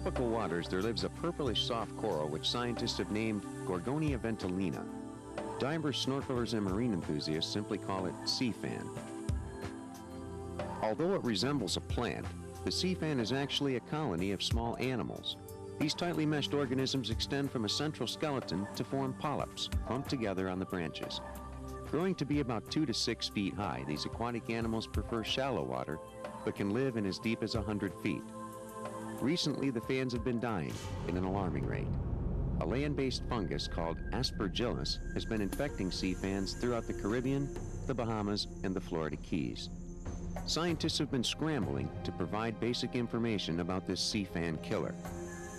tropical waters, there lives a purplish soft coral which scientists have named Gorgonia ventalina. Divers, snorkelers, and marine enthusiasts simply call it sea fan. Although it resembles a plant, the sea fan is actually a colony of small animals. These tightly meshed organisms extend from a central skeleton to form polyps, clumped together on the branches. Growing to be about two to six feet high, these aquatic animals prefer shallow water, but can live in as deep as 100 feet. Recently, the fans have been dying at an alarming rate. A land-based fungus called aspergillus has been infecting sea fans throughout the Caribbean, the Bahamas, and the Florida Keys. Scientists have been scrambling to provide basic information about this sea fan killer.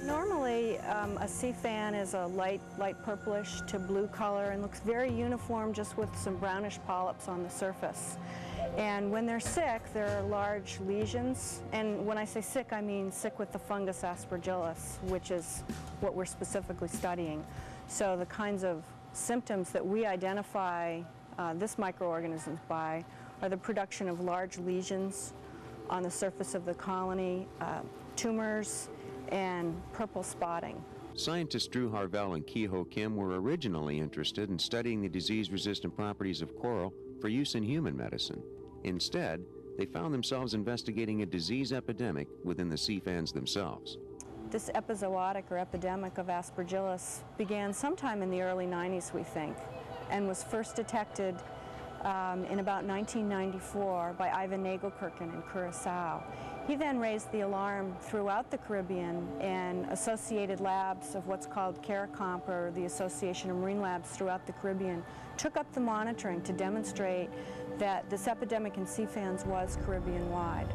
Normally, um, a sea fan is a light, light purplish to blue color and looks very uniform just with some brownish polyps on the surface. And when they're sick, there are large lesions. And when I say sick, I mean sick with the fungus aspergillus, which is what we're specifically studying. So the kinds of symptoms that we identify uh, this microorganism by are the production of large lesions on the surface of the colony, uh, tumors, and purple spotting. Scientists Drew Harvell and Ki-Ho Kim were originally interested in studying the disease-resistant properties of coral for use in human medicine. Instead, they found themselves investigating a disease epidemic within the sea fans themselves. This epizootic or epidemic of aspergillus began sometime in the early 90s, we think, and was first detected um, in about 1994 by Ivan Nagelkerken in Curacao. He then raised the alarm throughout the Caribbean and associated labs of what's called CARICOMP or the Association of Marine Labs throughout the Caribbean took up the monitoring to demonstrate that this epidemic in sea fans was Caribbean-wide.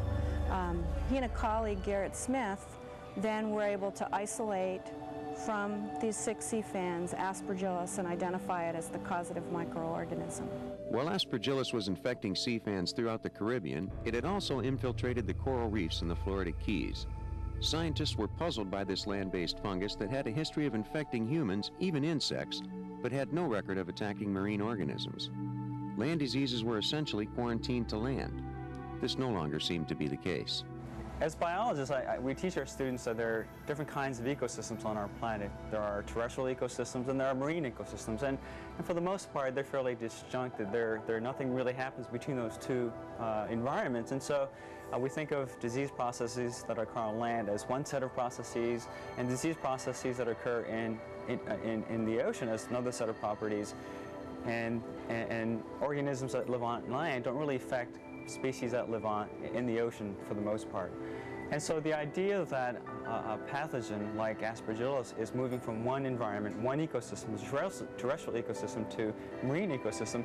Um, he and a colleague, Garriet Smith, then were able to isolate from these six sea fans aspergillus and identify it as the causative microorganism. While aspergillus was infecting sea fans throughout the Caribbean, it had also infiltrated the coral reefs in the Florida Keys. Scientists were puzzled by this land-based fungus that had a history of infecting humans, even insects, but had no record of attacking marine organisms. Land diseases were essentially quarantined to land. This no longer seemed to be the case. As biologists, I, I, we teach our students that there are different kinds of ecosystems on our planet. There are terrestrial ecosystems and there are marine ecosystems. And, and for the most part, they're fairly disjuncted. There, there, nothing really happens between those two uh, environments. And so uh, we think of disease processes that occur on land as one set of processes and disease processes that occur in, in, uh, in, in the ocean as another set of properties. And, and, and organisms that live on land don't really affect species that live on in the ocean for the most part. And so the idea that a pathogen like aspergillus is moving from one environment, one ecosystem, terrestrial ecosystem to marine ecosystem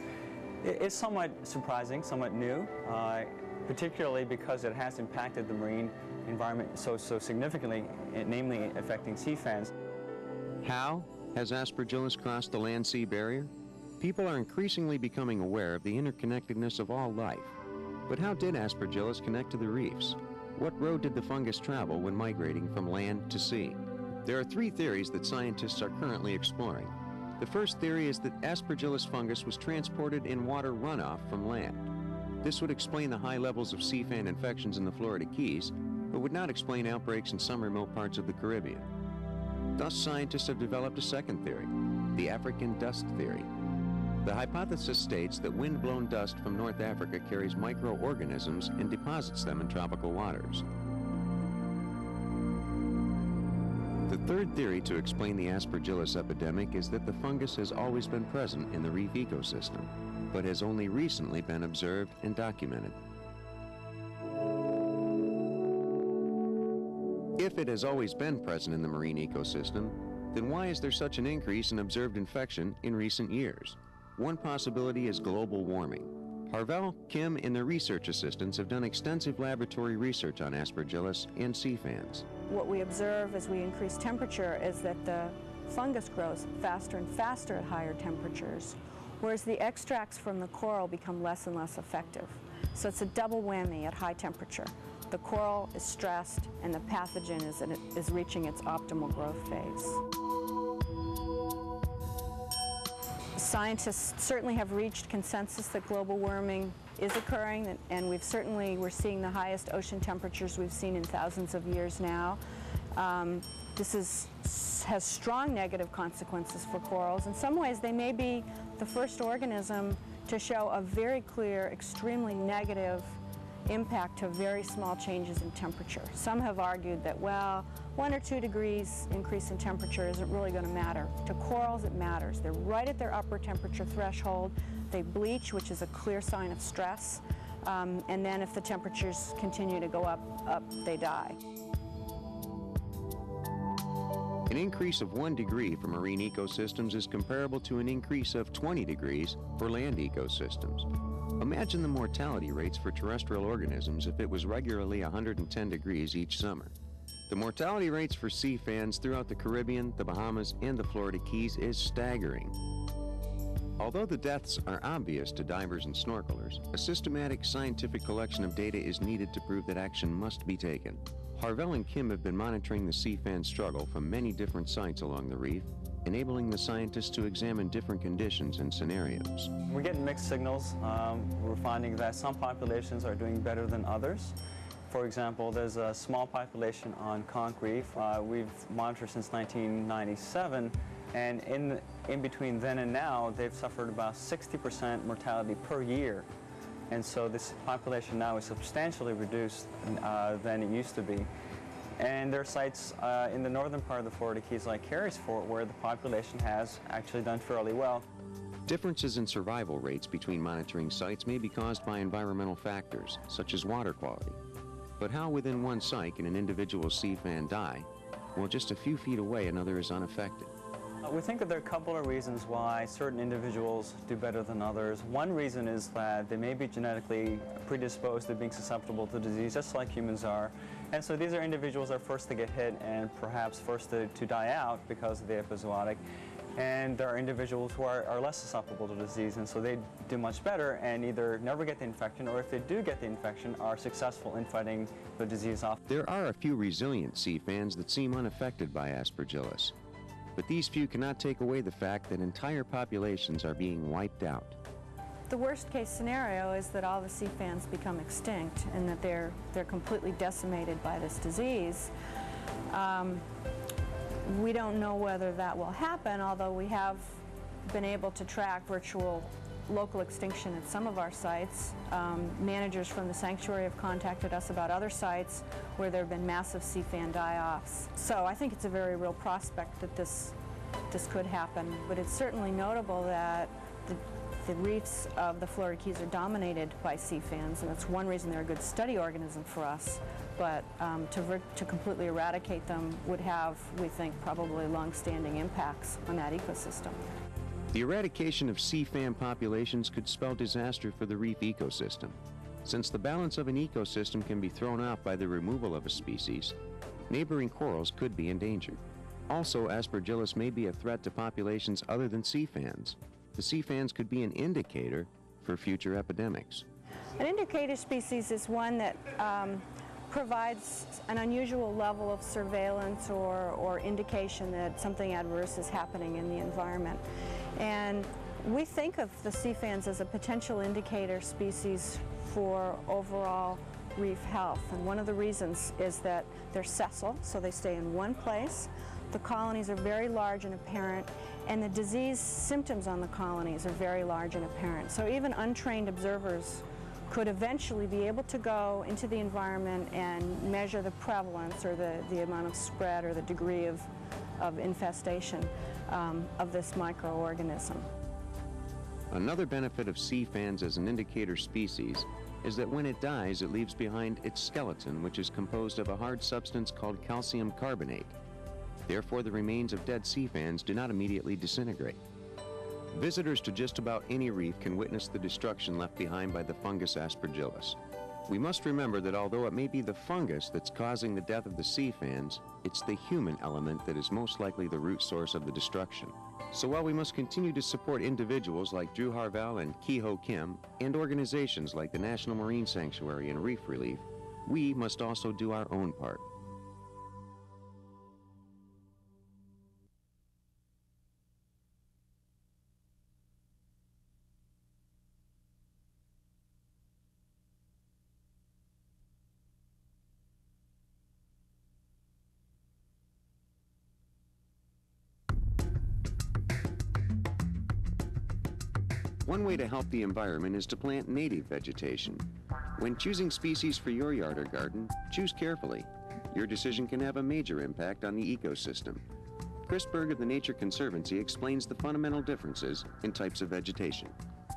is somewhat surprising, somewhat new, uh, particularly because it has impacted the marine environment so, so significantly, namely affecting sea fans. How has aspergillus crossed the land-sea barrier? People are increasingly becoming aware of the interconnectedness of all life. But how did aspergillus connect to the reefs? What road did the fungus travel when migrating from land to sea? There are three theories that scientists are currently exploring. The first theory is that aspergillus fungus was transported in water runoff from land. This would explain the high levels of sea fan infections in the Florida Keys, but would not explain outbreaks in some remote parts of the Caribbean. Thus, scientists have developed a second theory, the African dust theory. The hypothesis states that wind-blown dust from North Africa carries microorganisms and deposits them in tropical waters. The third theory to explain the aspergillus epidemic is that the fungus has always been present in the reef ecosystem, but has only recently been observed and documented. If it has always been present in the marine ecosystem, then why is there such an increase in observed infection in recent years? One possibility is global warming. Harvell, Kim, and their research assistants have done extensive laboratory research on aspergillus and sea fans. What we observe as we increase temperature is that the fungus grows faster and faster at higher temperatures, whereas the extracts from the coral become less and less effective. So it's a double whammy at high temperature. The coral is stressed and the pathogen is, is reaching its optimal growth phase. Scientists certainly have reached consensus that global warming is occurring, and we've certainly, we're seeing the highest ocean temperatures we've seen in thousands of years now. Um, this is, has strong negative consequences for corals. In some ways, they may be the first organism to show a very clear, extremely negative impact to very small changes in temperature. Some have argued that, well, one or two degrees increase in temperature isn't really going to matter. To corals, it matters. They're right at their upper temperature threshold. They bleach, which is a clear sign of stress. Um, and then if the temperatures continue to go up, up, they die. An increase of one degree for marine ecosystems is comparable to an increase of 20 degrees for land ecosystems. Imagine the mortality rates for terrestrial organisms if it was regularly 110 degrees each summer. The mortality rates for sea fans throughout the Caribbean, the Bahamas, and the Florida Keys is staggering. Although the deaths are obvious to divers and snorkelers, a systematic scientific collection of data is needed to prove that action must be taken. Harvell and Kim have been monitoring the sea fan struggle from many different sites along the reef, enabling the scientists to examine different conditions and scenarios. We're getting mixed signals. Um, we're finding that some populations are doing better than others. For example, there's a small population on Conch Reef. Uh, we've monitored since 1997, and in, in between then and now, they've suffered about 60% mortality per year and so this population now is substantially reduced uh, than it used to be. And there are sites uh, in the northern part of the Florida Keys like Carysfort where the population has actually done fairly well. Differences in survival rates between monitoring sites may be caused by environmental factors, such as water quality. But how within one site can an individual sea fan die, while just a few feet away another is unaffected? Uh, we think that there are a couple of reasons why certain individuals do better than others. One reason is that they may be genetically predisposed to being susceptible to disease, just like humans are. And so these are individuals that are first to get hit and perhaps first to, to die out because of the epizootic. And there are individuals who are, are less susceptible to disease, and so they do much better and either never get the infection, or if they do get the infection, are successful in fighting the disease off. There are a few resilient sea fans that seem unaffected by aspergillus. But these few cannot take away the fact that entire populations are being wiped out. The worst case scenario is that all the sea fans become extinct and that they're, they're completely decimated by this disease. Um, we don't know whether that will happen, although we have been able to track virtual local extinction at some of our sites. Um, managers from the sanctuary have contacted us about other sites where there have been massive sea fan die-offs. So I think it's a very real prospect that this, this could happen. But it's certainly notable that the, the reefs of the Florida Keys are dominated by sea fans, and that's one reason they're a good study organism for us. But um, to, to completely eradicate them would have, we think, probably long-standing impacts on that ecosystem. The eradication of sea fan populations could spell disaster for the reef ecosystem. Since the balance of an ecosystem can be thrown off by the removal of a species, neighboring corals could be endangered. Also, aspergillus may be a threat to populations other than sea fans. The sea fans could be an indicator for future epidemics. An indicator species is one that um, provides an unusual level of surveillance or, or indication that something adverse is happening in the environment. And we think of the sea fans as a potential indicator species for overall reef health. And one of the reasons is that they're sessile, so they stay in one place. The colonies are very large and apparent, and the disease symptoms on the colonies are very large and apparent. So even untrained observers could eventually be able to go into the environment and measure the prevalence or the, the amount of spread or the degree of, of infestation um, of this microorganism. Another benefit of sea fans as an indicator species is that when it dies, it leaves behind its skeleton, which is composed of a hard substance called calcium carbonate. Therefore, the remains of dead sea fans do not immediately disintegrate. Visitors to just about any reef can witness the destruction left behind by the fungus aspergillus. We must remember that although it may be the fungus that's causing the death of the sea fans, it's the human element that is most likely the root source of the destruction. So while we must continue to support individuals like Drew Harvell and Ki-Ho Kim, and organizations like the National Marine Sanctuary and Reef Relief, we must also do our own part. Way to help the environment is to plant native vegetation. When choosing species for your yard or garden, choose carefully. Your decision can have a major impact on the ecosystem. Chris Bergh of the Nature Conservancy explains the fundamental differences in types of vegetation.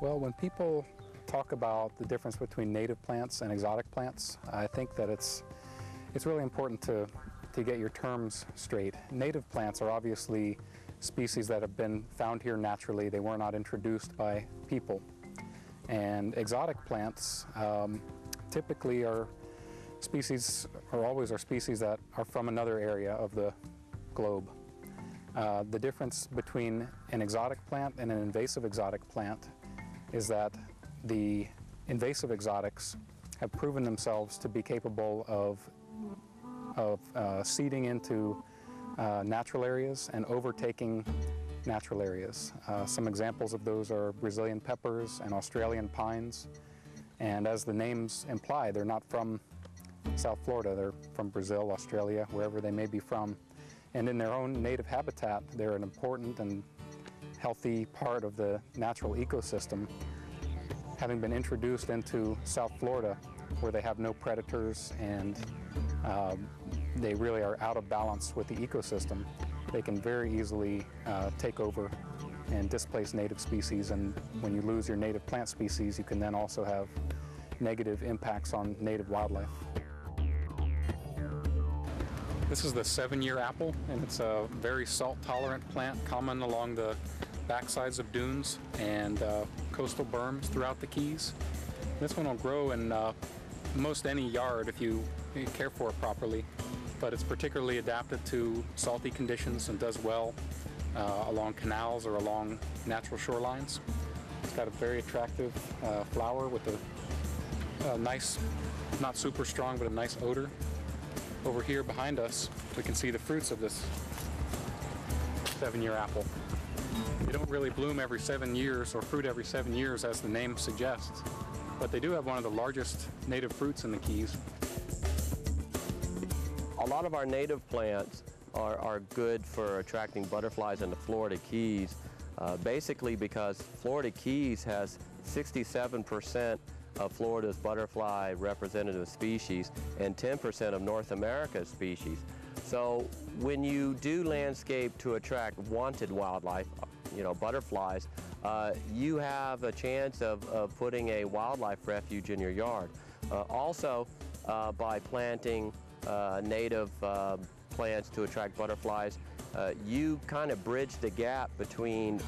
Well, when people talk about the difference between native plants and exotic plants, I think that it's it's really important to to get your terms straight. Native plants are obviously species that have been found here naturally. They were not introduced by people. And exotic plants um, typically are species, or always are species that are from another area of the globe. Uh, the difference between an exotic plant and an invasive exotic plant is that the invasive exotics have proven themselves to be capable of, of uh, seeding into uh, natural areas and overtaking natural areas. Uh, some examples of those are Brazilian peppers and Australian pines. And as the names imply, they're not from South Florida, they're from Brazil, Australia, wherever they may be from. And in their own native habitat, they're an important and healthy part of the natural ecosystem. Having been introduced into South Florida, where they have no predators and um, they really are out of balance with the ecosystem, they can very easily uh, take over and displace native species. And when you lose your native plant species, you can then also have negative impacts on native wildlife. This is the seven-year apple, and it's a very salt-tolerant plant, common along the backsides of dunes and uh, coastal berms throughout the Keys. This one will grow in uh, most any yard if you care for it properly, but it's particularly adapted to salty conditions and does well uh, along canals or along natural shorelines. It's got a very attractive uh, flower with a, a nice, not super strong, but a nice odor. Over here behind us, we can see the fruits of this seven-year apple. They don't really bloom every seven years or fruit every seven years as the name suggests, but they do have one of the largest native fruits in the Keys. A lot of our native plants are, are good for attracting butterflies in the Florida Keys, uh, basically because Florida Keys has 67% of Florida's butterfly representative species and 10% of North America's species. So when you do landscape to attract wanted wildlife, you know, butterflies, uh, you have a chance of, of, putting a wildlife refuge in your yard. Uh, also, uh, by planting native uh, plants to attract butterflies, uh, you kind of bridge the gap between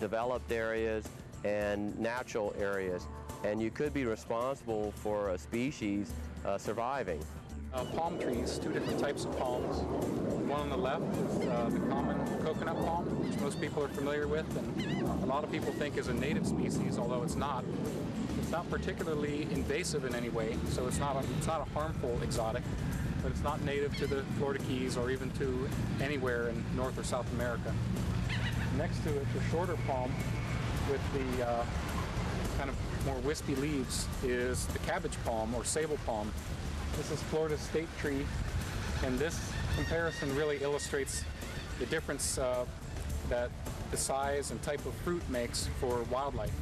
developed areas and natural areas and you could be responsible for a species uh, surviving. Uh, palm trees, two different types of palms. One on the left is uh, the common coconut palm, which most people are familiar with, and a lot of people think is a native species, although it's not. It's not particularly invasive in any way, so it's not a, it's not a harmful exotic, but it's not native to the Florida Keys or even to anywhere in North or South America. Next to it, the shorter palm with the uh, kind of more wispy leaves is the cabbage palm or sabal palm. This is Florida's state tree, and this comparison really illustrates the difference uh, that the size and type of fruit makes for wildlife.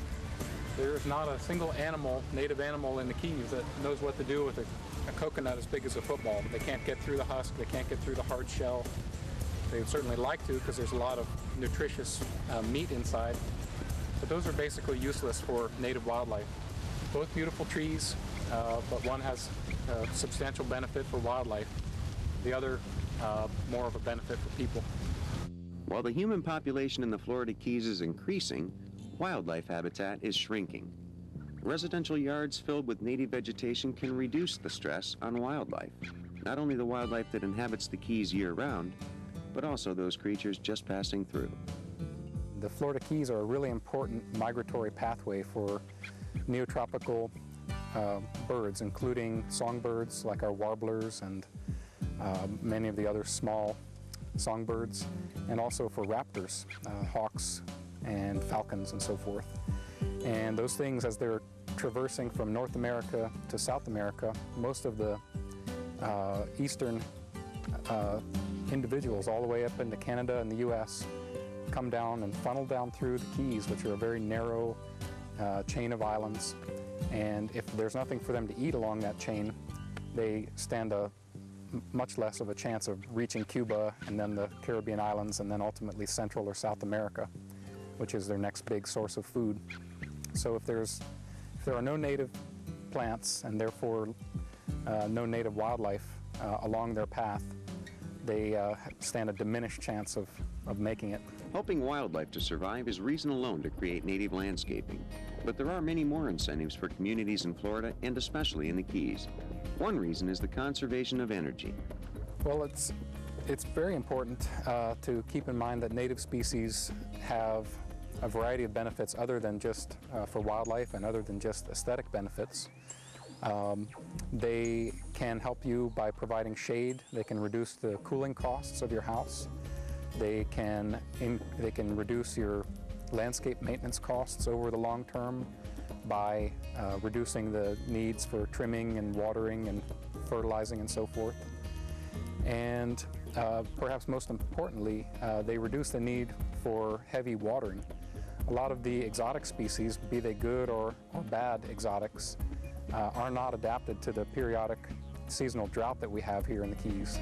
There is not a single animal, native animal in the Keys that knows what to do with a, a coconut as big as a football. They can't get through the husk, they can't get through the hard shell. They would certainly like to because there's a lot of nutritious uh, meat inside, but those are basically useless for native wildlife. Both beautiful trees, uh, but one has a substantial benefit for wildlife. The other, uh, more of a benefit for people. While the human population in the Florida Keys is increasing, wildlife habitat is shrinking. Residential yards filled with native vegetation can reduce the stress on wildlife. Not only the wildlife that inhabits the Keys year-round, but also those creatures just passing through. The Florida Keys are a really important migratory pathway for neotropical uh, birds, including songbirds like our warblers and uh, many of the other small songbirds, and also for raptors, uh, hawks and falcons and so forth. And those things, as they're traversing from North America to South America, most of the uh, eastern uh, individuals all the way up into Canada and the U.S come down and funnel down through the Keys, which are a very narrow uh, chain of islands, and if there's nothing for them to eat along that chain, they stand a much less of a chance of reaching Cuba and then the Caribbean islands and then ultimately Central or South America, which is their next big source of food. So if there's if there are no native plants and therefore uh, no native wildlife uh, along their path, they uh, stand a diminished chance of, of making it. Helping wildlife to survive is reason alone to create native landscaping. But there are many more incentives for communities in Florida and especially in the Keys. One reason is the conservation of energy. Well, it's it's very important uh, to keep in mind that native species have a variety of benefits other than just uh, for wildlife and other than just aesthetic benefits. Um, they can help you by providing shade. They can reduce the cooling costs of your house. They can in, they can reduce your landscape maintenance costs over the long term by uh, reducing the needs for trimming and watering and fertilizing and so forth. And uh, perhaps most importantly, uh, they reduce the need for heavy watering. A lot of the exotic species, be they good or, or bad exotics, uh, are not adapted to the periodic seasonal drought that we have here in the Keys.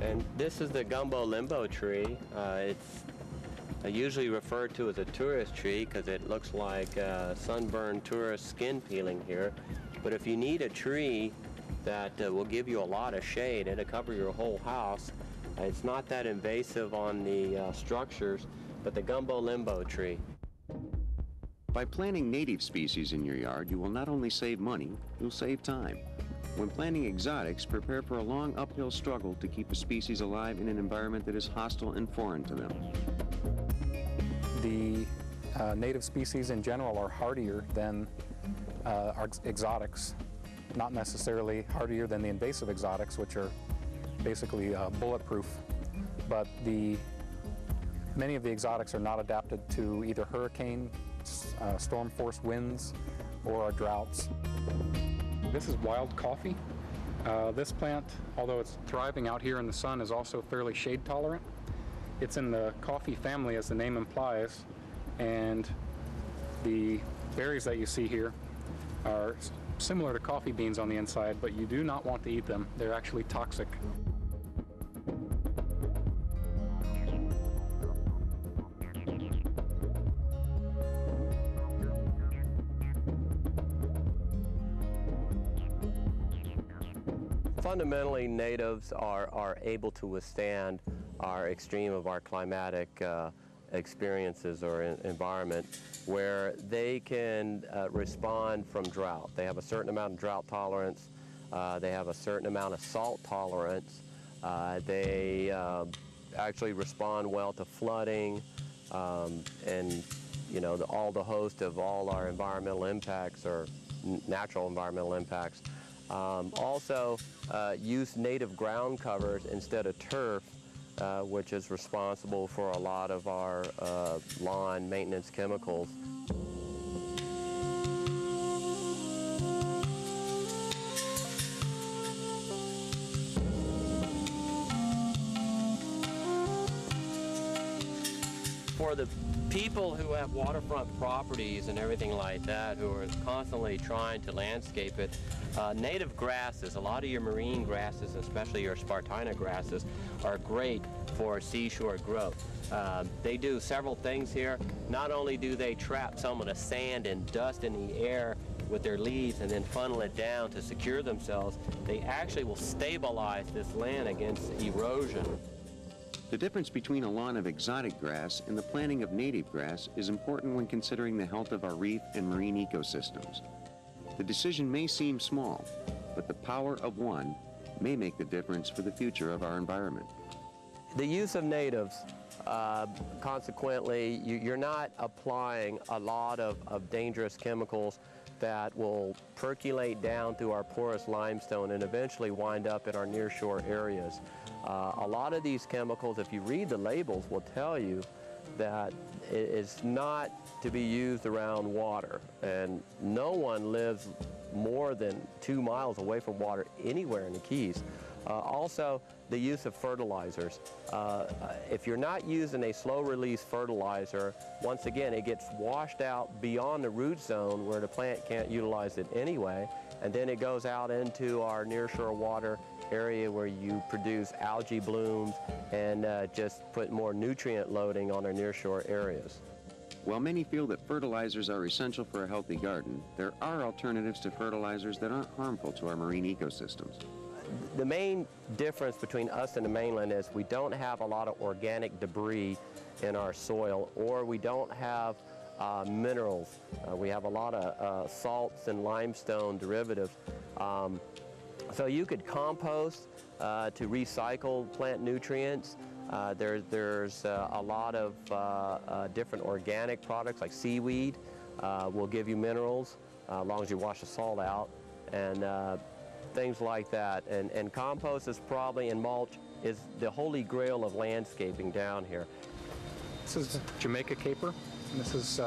And this is the gumbo limbo tree. Uh, it's usually referred to as a tourist tree because it looks like uh, sunburned tourist skin peeling here. But if you need a tree that uh, will give you a lot of shade, it'll cover your whole house. It's not that invasive on the uh, structures, but the gumbo limbo tree. By planting native species in your yard, you will not only save money, you'll save time. When planting exotics, prepare for a long uphill struggle to keep a species alive in an environment that is hostile and foreign to them. The uh, native species in general are hardier than uh, our exotics, not necessarily hardier than the invasive exotics, which are basically uh, bulletproof. But the many of the exotics are not adapted to either hurricane, uh, storm force winds, or our droughts. This is wild coffee. Uh, this plant, although it's thriving out here in the sun, is also fairly shade tolerant. It's in the coffee family, as the name implies, and the berries that you see here are similar to coffee beans on the inside, but you do not want to eat them. They're actually toxic. Fundamentally, natives are, are able to withstand our extreme of our climatic uh, experiences or en- environment where they can uh, respond from drought. They have a certain amount of drought tolerance. Uh, they have a certain amount of salt tolerance. Uh, they uh, actually respond well to flooding um, and you know the, all the host of all our environmental impacts or natural environmental impacts. Um, also, uh, use native ground covers instead of turf, uh, which is responsible for a lot of our uh, lawn maintenance chemicals. For the people who have waterfront properties and everything like that, who are constantly trying to landscape it, uh, native grasses, a lot of your marine grasses, especially your Spartina grasses, are great for seashore growth. Uh, they do several things here. Not only do they trap some of the sand and dust in the air with their leaves and then funnel it down to secure themselves, they actually will stabilize this land against erosion. The difference between a lawn of exotic grass and the planting of native grass is important when considering the health of our reef and marine ecosystems. The decision may seem small, but the power of one may make the difference for the future of our environment. The use of natives, uh, consequently, you, you're not applying a lot of, of dangerous chemicals that will percolate down through our porous limestone and eventually wind up in our nearshore areas. Uh, a lot of these chemicals, if you read the labels, will tell you that it is not to be used around water. And no one lives more than two miles away from water anywhere in the Keys. Uh, also, the use of fertilizers. Uh, if you're not using a slow-release fertilizer, once again, it gets washed out beyond the root zone where the plant can't utilize it anyway, and then it goes out into our nearshore water area where you produce algae blooms and uh, just put more nutrient loading on our nearshore areas. While many feel that fertilizers are essential for a healthy garden, there are alternatives to fertilizers that aren't harmful to our marine ecosystems. The main difference between us and the mainland is we don't have a lot of organic debris in our soil or we don't have uh, minerals. Uh, we have a lot of uh, salts and limestone derivatives. Um, so you could compost uh, to recycle plant nutrients. Uh, there, there's uh, a lot of different organic products like seaweed will give you minerals as long as you wash the salt out and things like that. And, and compost is probably, and mulch, is the holy grail of landscaping down here. This is Jamaica caper. And This is,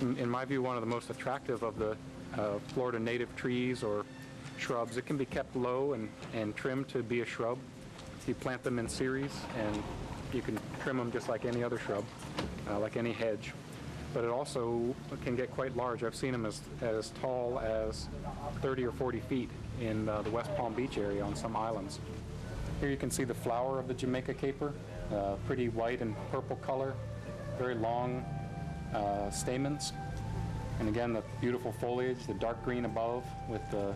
in my view, one of the most attractive of the Florida native trees or shrubs. It can be kept low and, and trimmed to be a shrub. You plant them in series and you can trim them just like any other shrub, uh, like any hedge. But it also can get quite large. I've seen them as, as tall as 30 or 40 feet in uh, the West Palm Beach area on some islands. Here you can see the flower of the Jamaica caper, uh, pretty white and purple color, very long uh, stamens. And again, the beautiful foliage, the dark green above with the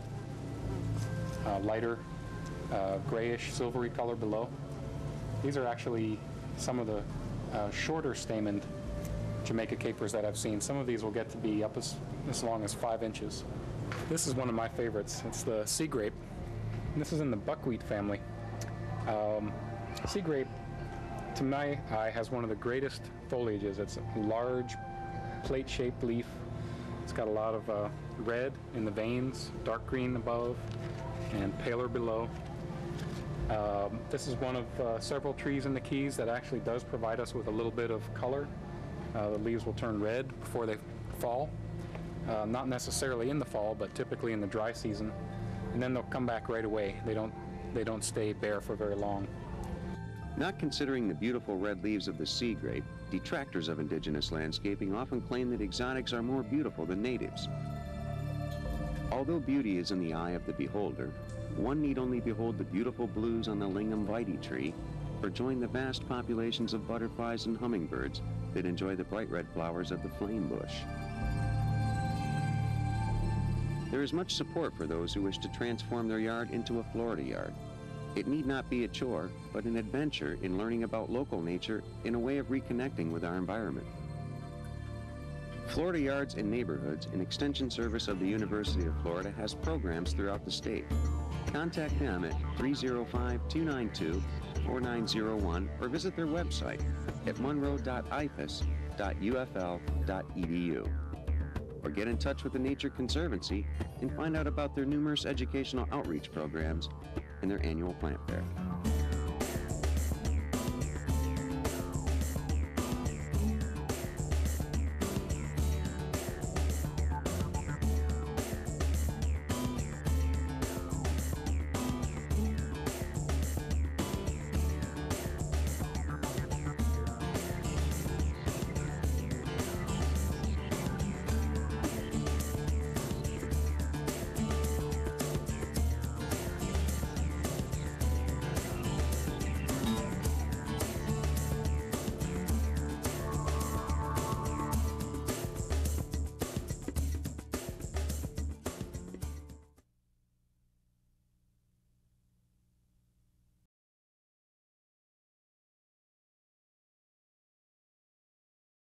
uh, lighter uh, grayish silvery color below. These are actually some of the uh, shorter stamened Jamaica capers that I've seen. Some of these will get to be up as, as long as five inches. This is one of my favorites. It's the sea grape. And this is in the buckwheat family. Um, sea grape, to my eye, has one of the greatest foliages. It's a large, plate-shaped leaf. It's got a lot of uh, red in the veins, dark green above, and paler below. Um, this is one of uh, several trees in the Keys that actually does provide us with a little bit of color. Uh, the leaves will turn red before they fall. Uh, not necessarily in the fall, but typically in the dry season. And then they'll come back right away. They don't, they don't stay bare for very long. Not considering the beautiful red leaves of the sea grape, detractors of indigenous landscaping often claim that exotics are more beautiful than natives. Although beauty is in the eye of the beholder, one need only behold the beautiful blues on the Lignum vitae tree or join the vast populations of butterflies and hummingbirds that enjoy the bright red flowers of the flame bush. There is much support for those who wish to transform their yard into a Florida yard. It need not be a chore, but an adventure in learning about local nature in a way of reconnecting with our environment. Florida Yards and Neighborhoods, an extension service of the University of Florida, has programs throughout the state. Contact them at 305-292-4901 or visit their website at monroe.ifas.ufl.edu. Or get in touch with the Nature Conservancy and find out about their numerous educational outreach programs and their annual plant fair.